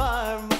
bar.